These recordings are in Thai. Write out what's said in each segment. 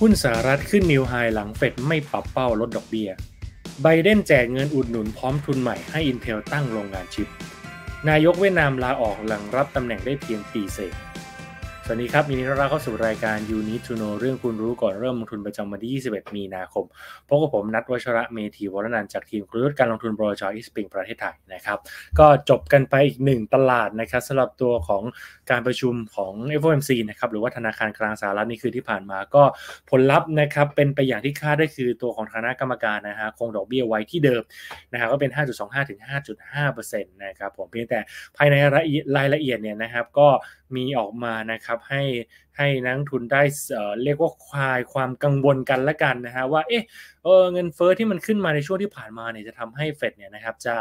หุ้นสหรัฐขึ้นนิวไฮหลังเฟดไม่ปรับเป้าลดดอกเบี้ย ไบเดนแจกเงินอุดหนุนพร้อมทุนใหม่ให้ Intel ตั้งโรงงานชิป นายกเวียดนามลาออกหลังรับตำแหน่งได้เพียงปีเศษ สวัสดีครับยินดีต้อนรับเข้าสู่รายการ You Need to Know เรื่องคุณรู้ก่อนเริ่มลงทุนประจำวันที่ 21 มีนาคม พบกับผมนัทวชระเมธีวรนันท์จากทีมกลยุทธ์การลงทุนบรจอิสปิงประเทศไทยนะครับ ก็จบกันไปอีกหนึ่งตลาดนะครับสำหรับตัวของการประชุมของ FOMC นะครับหรือว่าธนาคารกลางสหรัฐนี่คือที่ผ่านมาก็ผลลัพธ์นะครับเป็นไปอย่างที่คาดได้คือตัวของคณะกรรมการนะฮะคงดอกเบี้ยไว้ที่เดิมนะครับก็เป็น 5.25ถึง5.5%นะครับผมเพียงแต่ภายในรายละเอียดเนี่ยนะครับก็มีออกมานะครับให้ให้นักทุนได้เรียกว่าคลายความกังวลกันละกันนะฮะว่าเอ๊ะเออเงินเฟอ้อที่มันขึ้นมาในช่วงที่ผ่านมาเนี่ยจะทำให้เฟดเนี่ยนะครับจะ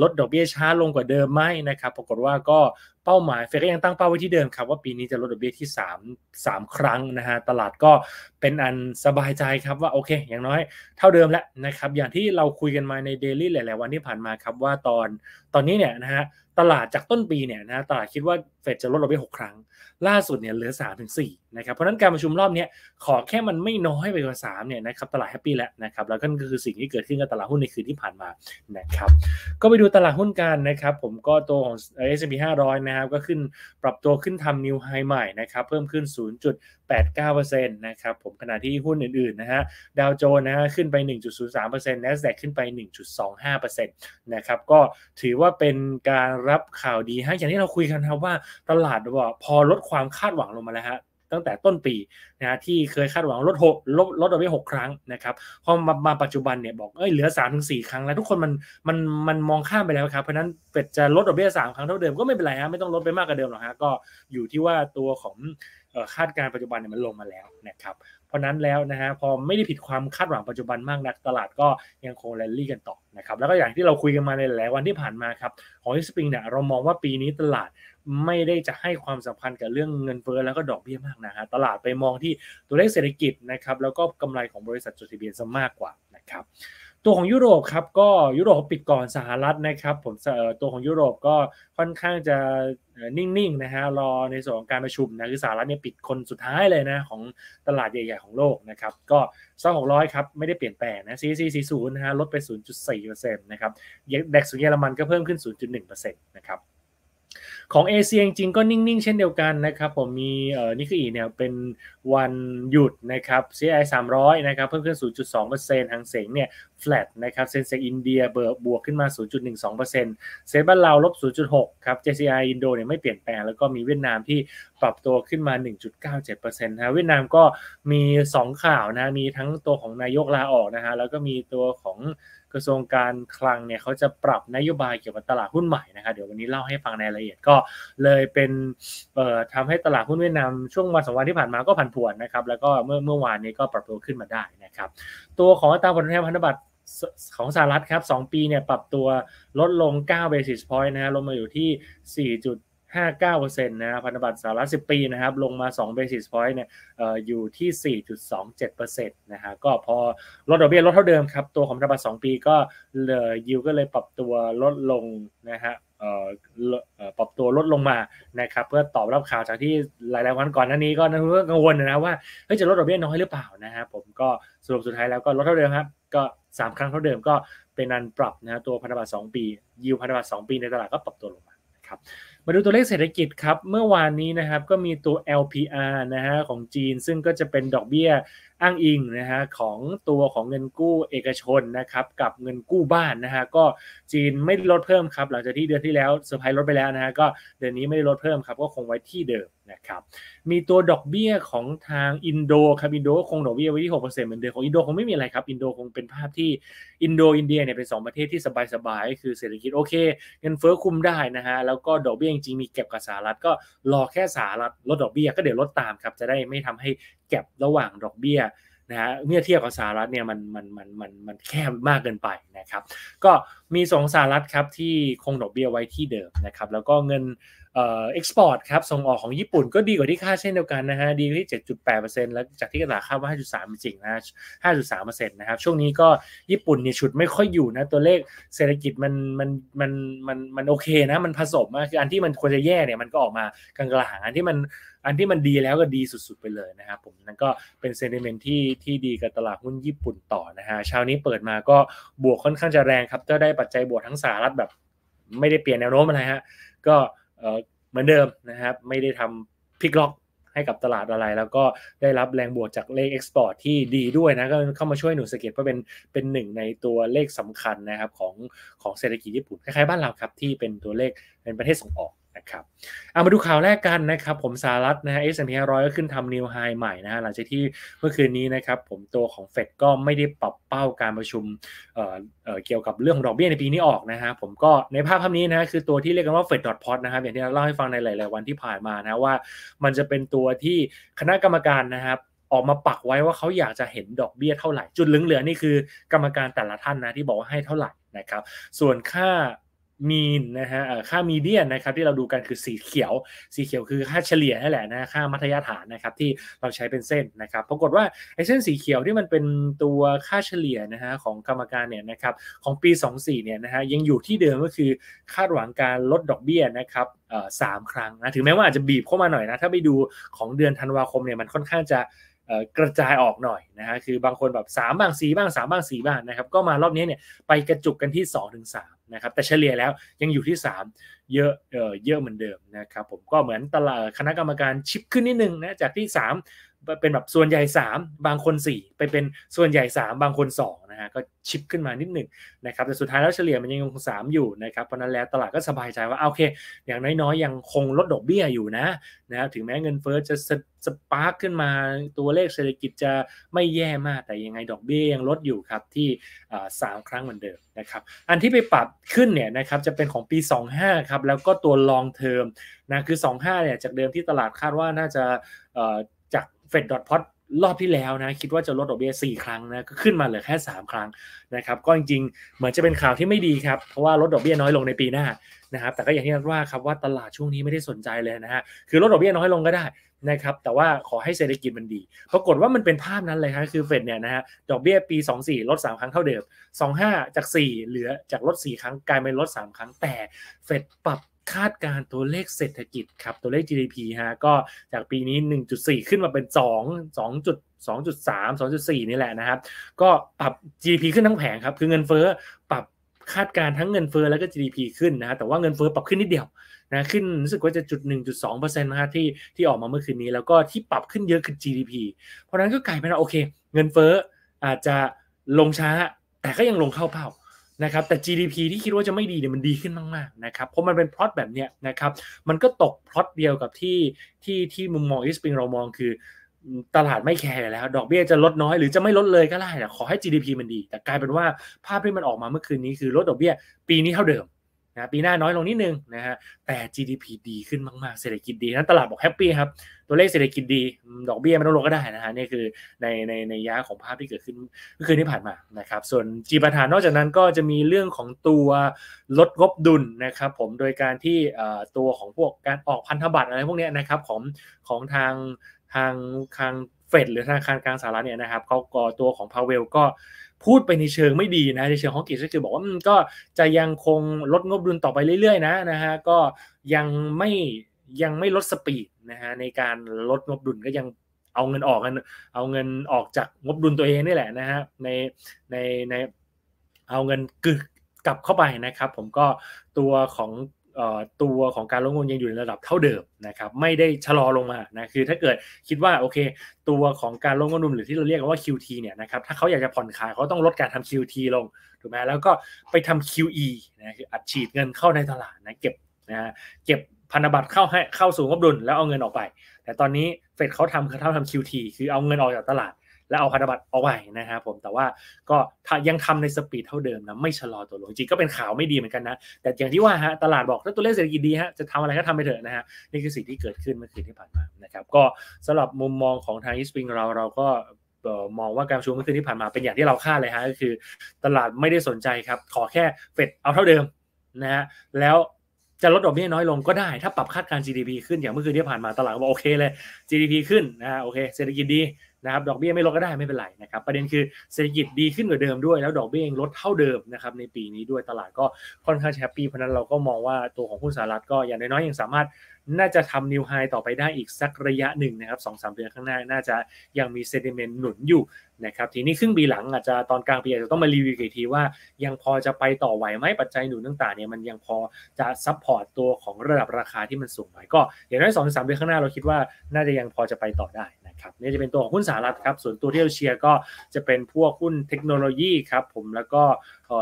ลดดอกเบี้ยช้าลงกว่าเดิมไหมนะครับปรากฏว่าก็เป้าหมายเฟดก็ยังตั้งเป้าไว้ที่เดิมครับว่าปีนี้จะลดดอกเบี้ยที่ 3 3 ครั้งนะฮะตลาดก็เป็นอันสบายใจครับว่าโอเค อย่างน้อยเท่าเดิมแล้วนะครับอย่างที่เราคุยกันมาในเดลี่หลาย ๆ วันที่ผ่านมาครับว่าตอนตอนนี้เนี่ยนะฮะ ตลาดจากต้นปีเนี่ยนะตลาดคิดว่าเฟดจะลดดอกเบี้ย6ครั้ง ล่าสุดเนี่ยเหลือ3ถึง4นะครับเพราะนั้นการประชุมรอบนี้ขอแค่มันไม่น้อยไปกว่า3เนี่ยนะครับตลาดแฮปปี้แล้วนะครับแล้วก็คือสิ่งที่เกิดขึ้นกับตลาดหุ้นในคืนที่ผ่านมานะครับก็ไปดูตลาดหุ้นกันนะครับผมก็ตัวของ S&P 500 นะครับก็ขึ้นปรับตัวขึ้นทำนิวไฮใหม่นะครับเพิ่มขึ้น 0.89%นะครับผมขณะที่หุ้นอื่นๆนะฮะดาวโจนนะฮะขึ้นไป 1.03% NASDAQ ขึ้นไป 1.25%นะครับก็ถือว่าเป็นการรับข่าวดีฮะอย่างที่เราคุยกันครับว่าตลาดว่าพอลดความคาดหวังลงมาแล้วฮะตั้งแต่ต้นปีนะฮะที่เคยคาดหวังลดหกลดลดดอกเบี้หกครั้งนะครับพอมามาปัจจุบันเนี่ยบอกเอ้ยเหลือสามถึงสี่ครั้งแล้วทุกคนมันมันมันมองข้ามไปแล้วครับเพราะนั้นเฟดจะลดดอกเบี้ยสามครั้งเท่าเดิมก็ไม่เป็นไรฮะไม่ต้องลดไปมากกว่าเดิมหรอกฮะก็อยู่ที่ว่าตัวของคาดการปัจจุบันเนี่ยมันลงมาแล้วนะครับ เพราะนั้นแล้วนะฮะพอไม่ได้ผิดความคาดหวังปัจจุบันมากนักตลาดก็ยังคงแรลลี่กันต่อนะครับแล้วก็อย่างที่เราคุยกันมาในหลายวันที่ผ่านมาครับของอิสปริงเนี่ยเรามองว่าปีนี้ตลาดไม่ได้จะให้ความสำคัญกับเรื่องเงินเฟ้อแล้วก็ดอกเบี้ยมากนะฮะตลาดไปมองที่ตัวเลขเศรษฐกิจนะครับแล้วก็กำไรของบริษัทจดทะเบียนซะมากกว่านะครับ ตัวของยุโรปครับก็ยุโรปปิดก่อนสหรัฐนะครับ ผมตัวของยุโรปก็ค่อนข้างจะนิ่งๆนะฮะรอในส่วนของการประชุมนะคือสหรัฐเนี่ยปิดคนสุดท้ายเลยนะของตลาดใหญ่ๆของโลกนะครับก็ซัหกร้อยครับไม่ได้เปลี่ยนแปลงนะ CAC 40นะฮะลดไป 0.4%นะครับเด็กสุเยอรมันก็เพิ่มขึ้น 0.1%นะครับ ของเอเชียจริงก็นิ่ง ๆ เช่นเดียวกันนะครับผมมีเอ่อนี่คืออีกเนี่ยเป็นวันหยุดนะครับ CI 300 นะครับเพิ่มขึ้น 0.2%ทางเสงเนี่ย flat นะครับเซนเซอินเดียเบวกขึ้นมา 0.12%เซบ้านเราลบ 0.6 ครับ JCI อินโดเนี่ยไม่เปลี่ยนแปลง แล้วก็มีเวียดนามที่ปรับตัวขึ้นมา 1.97%นะเวียดนามก็มี 2 ข่าวนะมีทั้งตัวของนายกลาออกนะฮะแล้วก็มีตัวของ กระทรวงการคลังเนี่ยเขาจะปรับนโยบายเกี่ยวกับตลาดหุ้นใหม่นะครับเดี๋ยววันนี้เล่าให้ฟังในรายละเอียดก็เลยเป็นเอ่อทำให้ตลาดหุ้นเวียดนามช่วงวันสองวันที่ผ่านมาก็ผันผวนนะครับแล้วก็เมื่อเมื่อวานนี้ก็ปรับตัวขึ้นมาได้นะครับตัวของอัตราผลตอบแทนพันธบัตรของสหรัฐครับ 2 ปีเนี่ยปรับตัวลดลง 9 basis point นะฮะลงมาอยู่ที่4 59%นะพันธบัตรสหรัฐ10 ปีนะครับ ลงมา 2 basis point เนี่ยอยู่ที่ 4.27%นะฮะก็พอลดดอกเบี้ยลดเท่าเดิมครับ ตัวของพันธบัตร2 ปีก็เลยยิวก็เลยปรับตัวลดลงนะฮะปรับตัวลดลงมานะครับเพื่อตอบรับข่าวจากที่หลาย ๆ วันก่อนหน้านี้ก็นักลงทุนกังวลนะว่าเฮ้ยจะลดดอกเบี้ยน้อยหรือเปล่านะฮะผมก็สรุปสุดท้ายแล้วก็ลดเท่าเดิมครับก็3ครั้งเท่าเดิมก็เป็นนันปรับนะตัวพันธบัตร2ปี ยิวพันธบัตร2ปีในตลาดก็ปรับตัวลงมาครับ มาดูตัวเลขเศรษฐกิจครับ เมื่อวานนี้นะครับก็มีตัว LPR นะฮะของจีน ซึ่งก็จะเป็นดอกเบี้ยอ้างอิงนะฮะของตัวของเงินกู้เอกชนนะครับกับเงินกู้บ้านนะฮะก็จีนไม่ลดเพิ่มครับ หลังจากที่เดือนที่แล้วเซอร์ไพรส์ลดไปแล้วนะฮะก็เดือนนี้ไม่ได้ลดเพิ่มครับ ก็คงไว้ที่เดิมนะครับมีตัวดอกเบี้ยของทางอินโดครับอินโดคงดอกเบี้ยไว้ที่6%เหมือนเดิมของอินโดคงไม่มีอะไรครับอินโดคงเป็นภาพที่อินโดอินเดียเนี่ยเป็น2ประเทศที่สบายๆคือเศรษฐกิจโอเค เงินเฟ้อคุมได้นะฮะแล้วก็ดอกเบี้ยจริงๆมี gap กับสหรัฐก็รอแค่สหรัฐลดดอกเบี้ยก็เดี๋ยวลดตามครับจะได้ไม่ทำให้ gap ระหว่างดอกเบี้ยนะฮะเมื่อเทียบกับสหรัฐเนี่ยมันมันมันมันมันแคบมากเกินไปนะครับ ก็มีสองสหรัฐครับที่คงดอกเบี้ยไว้ที่เดิมนะครับ แล้วก็เงิน export ครับส่งออกของญี่ปุ่นก็ดีกว่าที่คาดเช่นเดียวกันนะฮะดีที่ 7.8%แล้วจากที่ตลาดคาดว่า 5.3 จริงนะ 5.3%นะครับช่วงนี้ก็ญี่ปุ่นเนี่ยฉุดไม่ค่อยอยู่นะตัวเลขเศรษฐกิจมันมันมันมันมันโอเคนะมันผสมคืออันที่มันควรจะแย่เนี่ยมันก็ออกมากลางๆอันที่มันอันที่มันดีแล้วก็ดีสุดๆไปเลยนะครับผมนั่นก็เป็น sentiment ที่ที่ดีกับตลาดหุ้นญี่ปุ่นต่อนะฮะเช้านี้เปิดมาก็บวกค่อนข้างจะแรงครับก็ได้ปัจจัยบวกทั้งสหรัฐแบบ ไม่ได้เปลี่ยนแนวโน้มอะไรฮะก็ เหมือนเดิมนะครับ ไม่ได้ทำพลิกล็อกให้กับตลาดอะไร แล้วก็ได้รับแรงบวกจากเลข export ที่ดีด้วยนะก็เข้ามาช่วยหนุนเศรษฐกิจเพราะเป็นเป็นหนึ่งในตัวเลขสำคัญนะครับของของเศรษฐกิจญี่ปุ่นคล้ายๆบ้านเราครับที่เป็นตัวเลขเป็นประเทศส่งออก นะครับเอามาดูข่าวแรกกันนะครับ ผมสหรัฐนะฮะ S&P 500 ก็ขึ้นทำนิวไฮใหม่นะฮะหลังจากที่เมื่อคืนนี้นะครับผมตัวของเฟดก็ไม่ได้ปรับเป้าการประชุมเอ่อเอ่อเกี่ยวกับเรื่องดอกเบี้ยในปีนี้ออกนะฮะผมก็ในภาพภาพนี้นะคือตัวที่เรียกกันว่าเฟดดอทพอตนะครับอย่างที่เราเล่าให้ฟังในหลาย ๆ วันที่ผ่านมานะว่า มันจะเป็นตัวที่คณะกรรมการนะครับออกมาปักไว้ว่าเขาอยากจะเห็นดอกเบี้ยเท่าไหร่ จุดเหลืองๆนี่คือกรรมการแต่ละท่านนะที่บอกว่าให้เท่าไหร่นะครับ ส่วนค่า มีนนะฮะค่ามีเดียนนะครับที่เราดูกันคือสีเขียว สีเขียวคือค่าเฉลี่ยนั่นแหละนะค่ามัธยฐานนะครับที่เราใช้เป็นเส้นนะครับปรากฏว่าไอ้เส้นสีเขียวที่มันเป็นตัวค่าเฉลี่ยนะฮะของกรรมการเนี่ยนะครับของปี 24เนี่ยนะฮะยังอยู่ที่เดิมก็คือคาดหวังการลดดอกเบี้ยนะครับสามครั้งนะถึงแม้ว่าอาจจะบีบเข้ามาหน่อยนะถ้าไปดูของเดือนธันวาคมเนี่ยมันค่อนข้างจะ กระจายออกหน่อยนะฮะคือบางคนแบบ3บ้าง4บ้าง3บ้าง4บ้างนะครับก็มารอบนี้เนี่ยไปกระจุกกันที่2-3ถึงนะครับแต่เฉลี่ยแล้วยังอยู่ที่ 3 เยอะเออเยอะเหมือนเดิมนะครับผมก็เหมือนตลาดคณะกรรมการชิปขึ้นนิดนึงนะจากที่ 3 เป็นแบบส่วนใหญ่ 3 บางคน 4 ไปเป็นส่วนใหญ่ 3 บางคน2นะฮะก็ชิปขึ้นมานิดหนึ่งนะครับแต่สุดท้ายแล้วเฉลี่ยมันยังคง 3 อยู่นะครับเพราะนั้นแล้วตลาดก็สบายใจว่าโอเค อย่างน้อยๆ ยังคงลดดอกเบี้ยอยู่นะนะถึงแม้เงินเฟ้อจะสปาร์กขึ้นมาตัวเลขเศรษฐกิจจะไม่แย่มากแต่ยังไงดอกเบี้ยยังลดอยู่ครับที่สามครั้งเหมือนเดิมนะครับอันที่ไปปรับขึ้นเนี่ยนะครับจะเป็นของปี 25ครับแล้วก็ตัว long term นะคือ 25เนี่ยจากเดิมที่ตลาดคาดว่าน่าจะ เฟดดอทพอตรอบที่แล้วนะคิดว่าจะลดดอกเบี้ย4ครั้งนะก็ขึ้นมาเหลือแค่ 3 ครั้งนะครับก็จริงๆ เหมือนจะเป็นข่าวที่ไม่ดีครับเพราะว่าลดดอกเบี้ยน้อยลงในปีหน้านะครับแต่ก็อย่างที่นัดว่าครับว่าตลาดช่วงนี้ไม่ได้สนใจเลยนะฮะคือลดดอกเบี้ยน้อยลงก็ได้นะครับแต่ว่าขอให้เศรษฐกิจมันดีปรากฏว่ามันเป็นภาพนั้นเลยครับคือเฟดเนี่ยนะฮะดอกเบี้ยปี 24 ลด 3 ครั้งเท่าเดิม 25 จาก 4 เหลือจากลด 4 ครั้งกลายเป็นลด 3 ครั้งแต่เฟดปรับ คาดการตัวเลขเศรษฐกิจครับตัวเลข GDP ฮะก็จากปีนี้ 1.4 ขึ้นมาเป็น 2 2 2.3 2.4 นี่แหละนะครับ ก็ปรับ GDP ขึ้นทั้งแผงครับ คือเงินเฟ้อปรับคาดการทั้งเงินเฟ้อแล้วก็ GDP ขึ้นนะแต่ว่าเงินเฟ้อปรับขึ้นนิดเดียวนะขึ้นรู้สึกว่าจะจุด 1.2%นะที่ที่ออกมาเมื่อคืนนี้แล้วก็ที่ปรับขึ้นเยอะคือ GDP เพราะนั้นก็กลายเป็นว่าโอเค เงินเฟ้ออาจจะลงช้าแต่ก็ยังลงเข้าเป้า นะครับแต่ GDP ที่คิดว่าจะไม่ดีเนี่ยมันดีขึ้นมากๆนะครับเพราะมันเป็นพล็อตแบบเนี้ยนะครับมันก็ตกพล็อตเดียวกับที่ที่ที่มุมมอง Eastspring เรามองคือตลาดไม่แคร์แล้ว ดอกเบี้ยจะลดน้อยหรือจะไม่ลดเลยก็ได้แต่ขอให้ GDP มันดี แต่กลายเป็นว่าภาพที่มันออกมาเมื่อคืนนี้คือลดดอกเบี้ยปีนี้เท่าเดิม นะปีหน้าน้อยลงนิดนึงนะฮะแต่ GDP ดีขึ้นมากๆ เศรษฐกิจดีนั้นตลาดบอก happy ครับ ตัวเลขเศรษฐกิจดี ดอกเบี้ยไม่ต้องลงก็ได้นะฮะนี่คือในในนัยยะของภาพที่เกิดขึ้นเมื่อคืนที่ผ่านมานะครับ ส่วนจีประธานนอกจากนั้นก็จะมีเรื่องของตัวลดงบดุลนะครับผมโดยการที่ตัวของพวกการออกพันธบัตรอะไรพวกนี้นะครับของของทางทางทางเฟดหรือธนาคารกลางสหรัฐเนี่ยนะครับเขาก็ตัวของพาเวลก็ พูดไปในเชิงไม่ดีนะในเชิงของกิจก็คือบอกว่าก็จะยังคงลดงบดุลต่อไปเรื่อยๆนะนะฮะก็ยังไม่ยังไม่ลดสปีดนะฮะในการลดงบดุลก็ยังเอาเงินออกกันเอาเงินออกจากงบดุลตัวเองนี่แหละนะฮะในในในเอาเงินกึกกลับเข้าไปนะครับ ผมก็ตัวของ ตัวของการลงทุนยังอยู่ในระดับเท่าเดิมนะครับไม่ได้ชะลอลงมานะคือถ้าเกิดคิดว่าโอเค ตัวของการลงทุนหรือที่เราเรียกว่า QT เนี่ยนะครับถ้าเขาอยากจะผ่อนคลายเขาต้องลดการทำ QT ลงถูกไหมแล้วก็ไปทำ QE นะคืออัดฉีดเงินเข้าในตลาดนะเก็บนะเก็บพันธบัตรเข้าให้เข้าสู่งบดุลแล้วเอาเงินออกไป แต่ตอนนี้เฟดเขาทำคือเขาทำ QT คือเอาเงินออกจากตลาด แล้วเอาพันธบัตรเอาไว้นะครับผมแต่ว่าก็ยังทำในสปีดเท่าเดิมนะไม่ชะลอตัวลงจริงก็เป็นข่าวไม่ดีเหมือนกันนะ แต่อย่างที่ว่าฮะตลาดบอกถ้าตัวเลขเศรษฐกิจดีฮะจะทำอะไรก็ทำไปเถอะนะฮะนี่คือสิ่งที่เกิดขึ้นเมื่อคืนที่ผ่านมานะครับก็สำหรับมุมมองของทางอีสปริงเราเราก็มองว่าการประชุมเมื่อคืนที่ผ่านมาเป็นอย่างที่เราคาดเลยฮะก็คือ ตลาดไม่ได้สนใจครับ ขอแค่เฟดเอาเท่าเดิมนะฮะแล้วจะลดดอกเบี้ยน้อยลงก็ได้ ถ้าปรับคาดการ GDP ขึ้นอย่างเมื่อคืนที่ผ่านมาตลาดก็บอกโอเคเลย GDP ขึ้นนะโอเคเศรษฐกิจดี นะครับดอกเบี้ยไม่ลดก็ได้ไม่เป็นไรนะครับประเด็นคือเศรษฐกิจดีขึ้นกว่าเดิมด้วยแล้วดอกเบี้ยยังลดเท่าเดิมนะครับในปีนี้ด้วยตลาดก็ค่อนข้าง happy เพราะนั้นเราก็มองว่าตัวของหุ้นสหรัฐก็อย่างน้อยๆยังสามารถน่าจะทำ new high ต่อไปได้อีกสักระยะหนึ่งนะครับสองสามเดือนข้างหน้า น่าจะยังมี sentiment หนุนอยู่นะครับทีนี้ครึ่งปีหลังอาจจะตอนกลางปีอาจจะต้องมารีวิวอีกทีว่า ยังพอจะไปต่อไหวไหมปัจจัยหนุนต่างๆเนี่ยมันยังพอจะ support ตัวของระดับราคาที่มันสูงไหมก็อย่างน้อยสองสามเดือนข้างหน้าเราคิดว่าน่าจะยังพอจะไปต่อได้ ครับนี่จะเป็นตัวของหุ้นสหรัฐครับส่วนตัวที่เราเชียร์ก็จะเป็นพวกหุ้นเทคโนโลยีครับผมแล้วก็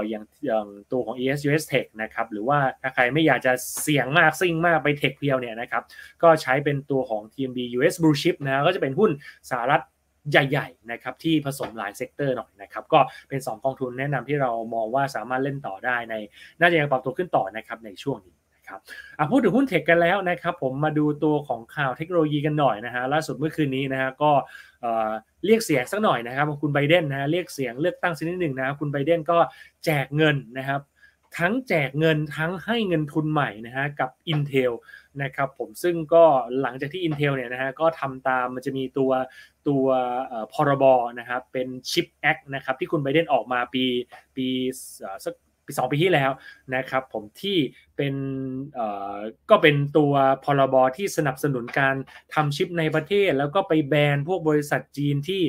อย่างอย่างตัวของ ES US Tech นะครับหรือว่าถ้าใครไม่อยากจะเสี่ยงมากซิ่งมากไป tech pure เนี่ยนะครับก็ใช้เป็นตัวของ TMB US Blue Chip นะก็จะเป็นหุ้นสหรัฐใหญ่ๆนะครับที่ผสมหลาย sector หน่อยนะครับก็เป็น 2 กองทุนแนะนำที่เรามองว่าสามารถเล่นต่อได้ใน น่าจะยังปรับตัวขึ้นต่อนะครับในช่วงนี้ ครับพูดถึงหุ้นเทคกันแล้วนะครับ ผมมาดูตัวของข่าวเทคโนโลยีกันหน่อยนะฮะล่าสุดเมื่อคืนนี้นะฮะก็เรียกเสียงสักหน่อยนะครับคุณไบเดนนะฮะเรียกเสียงเลือกตั้งสักนิดหนึ่งนะคุณไบเดนก็แจกเงินนะครับ ทั้งแจกเงินทั้งให้เงินทุนใหม่นะฮะกับ Intel นะครับผมซึ่งก็หลังจากที่ Intel เนี่ยนะฮะก็ทำตามมันจะมีตัวตัวพรบนะครับเป็นชิปแอคนะครับที่คุณไบเดนออกมาปีปีสัก ปีสองปีที่แล้วนะครับผมที่เป็นก็เป็นตัวพรบที่สนับสนุนการทำชิปในประเทศ แล้วก็ไปแบนพวกบริษัทจีนที่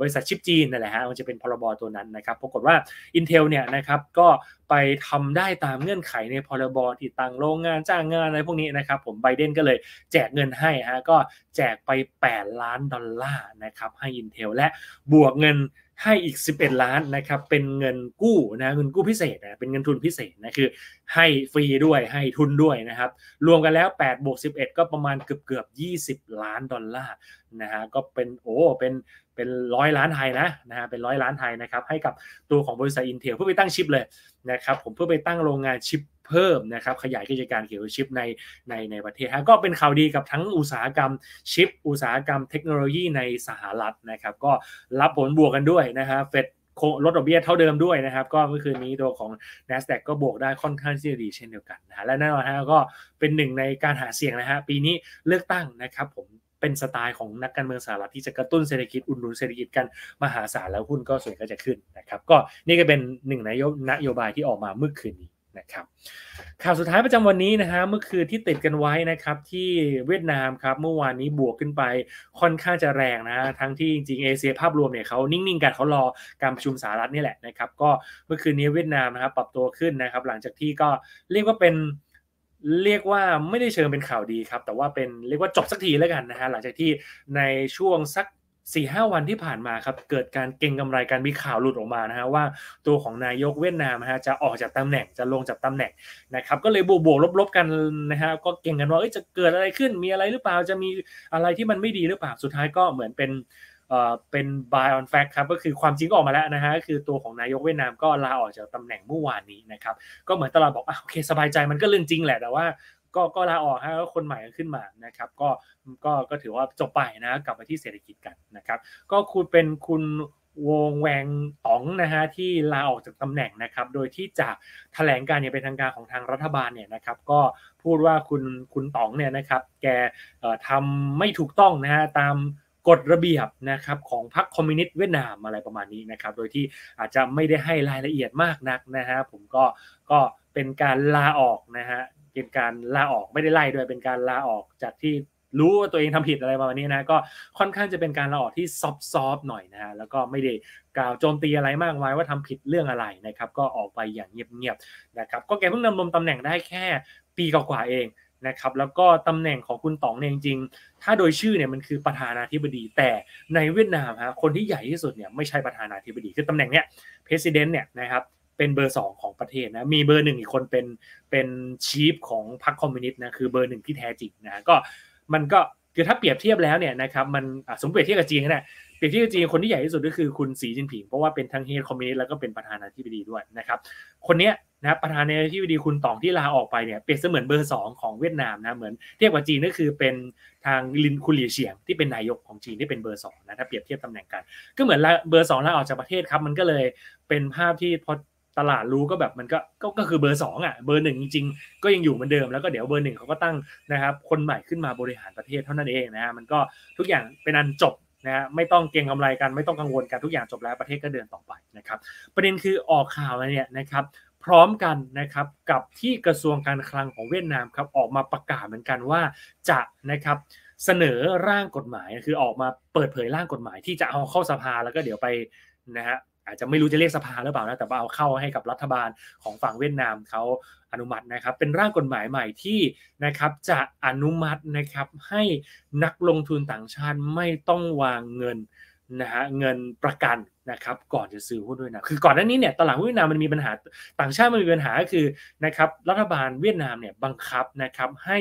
บริษัทชิปจีนนั่นแหละฮะมันจะเป็นพรบตัวนั้นนะครับปรากฏว่า Intel เนี่ยนะครับก็ไปทำได้ตามเงื่อนไขในพรบที่ตั้งโรงงานจ้างงานอะไรพวกนี้นะครับผมไบเดนก็เลยแจกเงินให้ฮะก็แจกไป 8 ล้านดอลลาร์นะครับให้ Intel และบวกเงิน ให้อีก 11 ล้านนะครับเป็นเงินกู้นะเงินกู้พิเศษนะเป็นเงินทุนพิเศษนะคือ ให้ฟรีด้วยให้ทุนด้วยนะครับ รวมกันแล้ว8บวก11 ก็ประมาณเกือบเกือบ20 ล้านดอลลาร์นะฮะก็เป็นโอ้เป็นเป็นร้อยล้านไทยนะนะฮะเป็นร้อยล้านไทยนะครับให้กับตัวของบริษัท Intel เพื่อไปตั้งชิปเลยนะครับผมเพื่อไปตั้งโรงงานชิปเพิ่มนะครับขยายกิจการเกี่ยวกับชิปในในในประเทศฮะก็เป็นข่าวดีกับทั้งอุตสาหกรรมชิป อุตสาหกรรมเทคโนโลยีในสหรัฐนะครับก็รับผลบวกกันด้วยนะฮะเฟด ลดดอกเบี้ยเท่าเดิมด้วยนะครับ ก็เมื่อคืนนี้ตัวของ NASDAQ ก็บวกได้ค่อนข้างที่จะดีเช่นเดียวกันนะและแน่นอนฮะก็เป็นหนึ่งในการหาเสียงนะฮะปีนี้เลือกตั้งนะครับผมเป็นสไตล์ของนักการเมืองสหรัฐที่จะกระตุ้นเศรษฐกิจอุดหนุนเศรษฐกิจกันมหาศาลแล้วหุ้นก็ส่วนก็จะขึ้นนะครับ ก็นี่ก็เป็นหนึ่งนโยนโยบายที่ออกมาเมื่อคืนนี้ นะครับข่าวสุดท้ายประจำวันนี้นะฮะเมื่อคืนที่ติดกันไว้นะครับที่เวียดนามครับเมื่อวานนี้บวกขึ้นไปค่อนข้างจะแรงนะฮะทั้งที่จริงๆเอเชียภาพรวมเนี่ยเขานิ่งๆกันเขารอการประชุมสหรัฐนี่แหละนะครับก็เมื่อคืนนี้เวียดนามนะครับปรับตัวขึ้นนะครับหลังจากที่ก็เรียกว่าเป็นเรียกว่าไม่ได้เชิงเป็นข่าวดีครับ แต่ว่าเป็นเรียกว่าจบสักทีแล้วกันนะฮะหลังจากที่ในช่วงสัก สี่ห้าวันที่ผ่านมาครับเกิดการเก็งกำไรการมีข่าวหลุดออกมานะฮะว่าตัวของนายกเวียดนามฮะจะออกจากตำแหน่งจะลงจากตำแหน่งนะครับก็เลยบวกบวกลบๆกันนะฮะก็เก่งกันว่าจะเกิดอะไรขึ้นมีอะไรหรือเปล่าจะมีอะไรที่มันไม่ดีหรือเปล่าสุดท้ายก็เหมือนเป็นเอ่อเป็น buy on fact ครับก็คือความจริงออกมาแล้วนะฮะคือตัวของนายกเวียดนามก็ลาออกจากตำแหน่งเมื่อวานนี้นะครับก็เหมือนตลาดบอกอะโอเคสบายใจมันก็เรื่องจริงแหละแต่ว่า ก็ก็ลาออกฮะแล้วคนใหม่ขึ้นมานะครับก็ก็ก็ถือว่าจบไปนะกลับมาที่เศรษฐกิจกันนะครับก็คุณเป็นคุณวงแวงต๋องนะฮะที่ลาออกจากตำแหน่งนะครับโดยที่จากแถลงการอย่างเป็นทางการของทางรัฐบาลเนี่ยนะครับก็พูดว่าคุณคุณต๋องเนี่ยนะครับแกทำไม่ถูกต้องนะฮะตามกฎระเบียบนะครับของพรรคคอมมิวนิสต์เวียดนามอะไรประมาณนี้นะครับโดยที่อาจจะไม่ได้ให้รายละเอียดมากนักนะฮะผมก็ก็เป็นการลาออกนะฮะ เป็นการลาออกไม่ได้ไล่ด้วยเป็นการลาออกจากที่รู้ว่าตัวเองทำผิดอะไรประมาณนี้นะก็ค่อนข้างจะเป็นการลาออกที่ซอฟๆหน่อยนะฮะแล้วก็ไม่ได้กล่าวโจมตีอะไรมากมายว่าทำผิดเรื่องอะไรนะครับก็ออกไปอย่างเงียบๆนะครับก็แกเพิ่งดำรงตำแหน่งได้แค่ปีกว่าๆเองนะครับแล้วก็ตำแหน่งของคุณต๋องเนี่ยจริงๆ ถ้าโดยชื่อเนี่ยมันคือประธานาธิบดี แต่ในเวียดนามฮะคนที่ใหญ่ที่สุดเนี่ยไม่ใช่ประธานาธิบดีคือตำแหน่งเนี้ยpresident เนี่ยนะครับ เป็นเบอร์สองของประเทศนะ มีเบอร์หนึ่งอีกคนเป็นเป็น chief ของพรรคคอมมิวนิสต์นะคือเบอร์หนึ่งที่แท้จริงนะก็มันก็คือถ้าเปรียบเทียบแล้วเนี่ยนะครับมันสมเปรียบเทียบกับจีนนะเปรียบเทียบกับจีนคนที่ใหญ่ที่สุดก็คือคุณสีจิ้นผิง เพราะว่าเป็นทั้ง head คอมมิวนิสต์แล้วก็เป็นประธานาธิบดีด้วยนะครับคนเนี้ยนะประธานาธิบดีคุณตองที่ลาออกไปเนี่ยเปรียบเสมือนเบอร์สองของเวียดนามนะเหมือนเทียบกับจีนก็คือเป็นทางลินคุลีเฉียงที่เป็นนายกของจีนที่เป็นเบอร์สองนะถ้าเปรียบเทียบตำแหน่งกัน ก็เหมือนเบอร์สองลาออกจากประเทศครับมันก็เลยเป็นภาพที่พอ ตลาดรู้ก็แบบมันก็ก็ก็คือเบอร์สองอะเบอร์หนึ่งจริงๆ ก็ยังอยู่เหมือนเดิมแล้วก็เดี๋ยวเบอร์หนึ่งเขาก็ตั้งนะครับคนใหม่ขึ้นมาบริหารประเทศเท่านั้นเองนะฮะมันก็ทุกอย่างเป็นอันจบนะฮะไม่ต้องเก็งกำไรกันไม่ต้องกังวลกันทุกอย่างจบแล้วประเทศก็เดินต่อไปนะครับประเด็นคือออกข่าวเนี่ยนะครับพร้อมกันนะครับกับที่กระทรวงการคลังของเวียดนามครับออกมาประกาศเหมือนกันว่าจะนะครับเสนอร่างกฎหมายคือออกมาเปิดเผยร่างกฎหมายที่จะเอาเข้าสภาแล้วก็เดี๋ยวไปนะฮะ อาจจะไม่รู้จะเรียกสภาหรือเปล่านะแต่ว่าเอาเข้าให้กับรัฐบาลของฝั่งเวียดนามเขาอนุมัตินะครับ เป็นร่างกฎหมายใหม่ที่นะครับจะอนุมัตินะครับให้นักลงทุนต่างชาติไม่ต้องวางเงินนะฮะเงินประกันนะครับก่อนจะซื้อหุ้นด้วยนะคือก่อนหน้านี้เนี่ยตลาดหุ้นเวียดนามมันมีปัญหาต่างชาติมันมีปัญหาก็คือนะครับรัฐบาลเวียดนามเนี่ยบังคับนะครับให้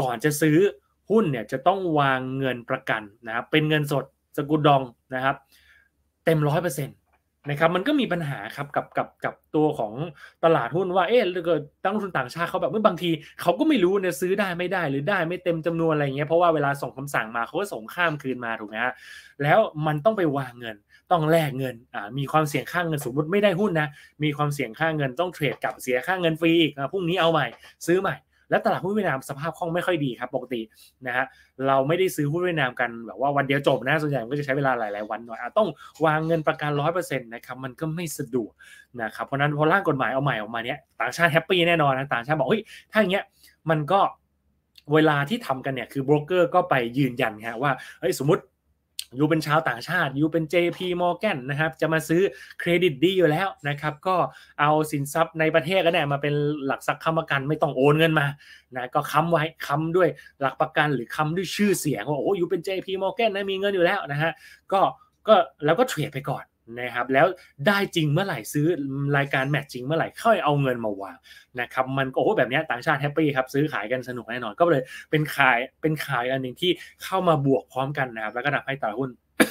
ก่อนจะซื้อหุ้นเนี่ยจะต้องวางเงินประกันนะครับเป็นเงินสดสกุลดองนะครับ เต็มร้อยเปอร์เซ็นต์ นะครับมันก็มีปัญหาครับกับกับกับตัวของตลาดหุ้นว่าเอ๊ะเกิดตั้งทุนต่างชาติเขาแบบเมื่อบางทีเขาก็ไม่รู้เนี่ยซื้อได้ไม่ได้หรือได้ไม่เต็มจำนวนอะไรเงี้ยเพราะว่าเวลาส่งคำสั่งมาเขาก็ส่งข้ามคืนมาถูกไหมฮะแล้วมันต้องไปวางเงินต้องแลกเงินอ่ามีความเสี่ยงค่างเงินสมมติไม่ได้หุ้นนะมีความเสี่ยงค่างเงินต้องเทรดกับเสียค่างเงินฟรีอีกพรุ่งนี้เอาใหม่ซื้อใหม่ และตลาดหุ้นเวียดนามสภาพคล่องไม่ค่อยดีครับปกตินะฮะเราไม่ได้ซื้อหุ้นเวียดนามกันแบบว่าวันเดียวจบนะส่วนใหญ่มันก็จะใช้เวลาหลาย ๆ วันหน่อยต้องวางเงินประกันร้อยเปอร์เซ็นต์นะครับมันก็ไม่สะดวกนะครับเพราะนั้นพอร่างกฎหมายเอาใหม่ออกมาเนี้ยต่างชาติแฮปปี้แน่นอนนะต่างชาติบอกเฮ้ยถ้าอย่างเงี้ยมันก็เวลาที่ทำกันเนี่ยคือโบรกเกอร์ก็ไปยืนยันฮะว่าเฮ้ยสมมติ ยูเป็นชาวต่างชาติยูเป็น JP Morgan นะครับจะมาซื้อเครดิตดีอ you่แล้วนะครับก็เอาสินทรัพย์ในประเทศก็ได้มาเป็นหลักทรัพย์ค้ำประกันไม่ต้องโอนเงินมานะก็ค้ำไว้ค้ำด้วยหลักประกันหรือค้ำด้วยชื่อเสียงว่าโอ้ยูเป็น JP Morgan นะมีเงินอยู่แล้วนะฮะก็ก็แล้วก็เทรดไปก่อน นะครับแล้วได้จริงเมื่อไหร่ซื้อรายการ match จริงเมื่อไหร่ค่อยเอาเงินมาวางนะครับมันโอ้แบบนี้ต่างชาติ happy ครับซื้อขายกันสนุกแน่นอนก็เลยเป็นข่าวเป็นข่าวอันหนึ่งที่เข้ามาบวกพร้อมกันนะครับแล้วก็ทำให้ตลาดหุ้น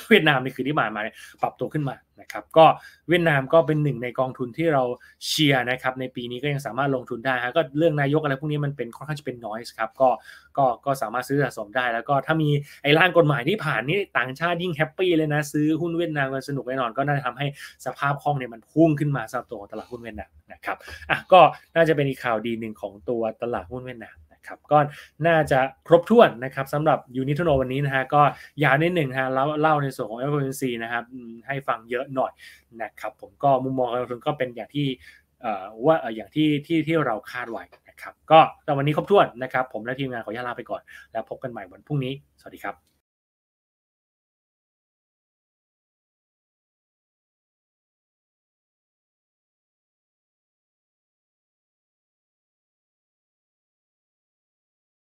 เวียดนามในคืนที่ผ่านมาปรับตัวขึ้นมานะครับก็เวียดนามก็เป็นหนึ่งในกองทุนที่เราเชียร์นะครับในปีนี้ก็ยังสามารถลงทุนได้ฮะก็เรื่องนายกอะไรพวกนี้มันเป็นค่อนข้างจะเป็นน้อยครับก็ก็ก็สามารถซื้อสะสมได้ แล้วก็ถ้ามีไอ้ร่างกฎหมายที่ผ่านนี่ต่างชาติยิ่งแฮปปี้เลยนะซื้อหุ้นเวียดนามกันสนุกแน่นอนก็น่าจะทำให้สภาพคล่องเนี่ยมันพุ่งขึ้นมาสำหรับตัวตลาดหุ้นเวียดนามนะครับอะก็น่าจะเป็นอีกข่าวดีหนึ่งของตัวตลาดหุ้นเวียดนาม ครับก็น่าจะครบถ้วนนะครับสำหรับยูนิทโนวันนี้นะฮะก็ยาวนิดหนึ่งฮะเล่าเล่าในส่วนของ f อ c นะครับให้ฟังเยอะหน่อยนะครับผมก็มุมมองการลงทุนก็เป็นอย่างที่ว่าอย่างที่ที่ที่เราคาดไว้นะครับก็แต่วันนี้ครบถ้วนนะครับ ผมและทีมงานขออนุญาลาไปก่อน แล้วพบกันใหม่วันพรุ่งนี้ สวัสดีครับ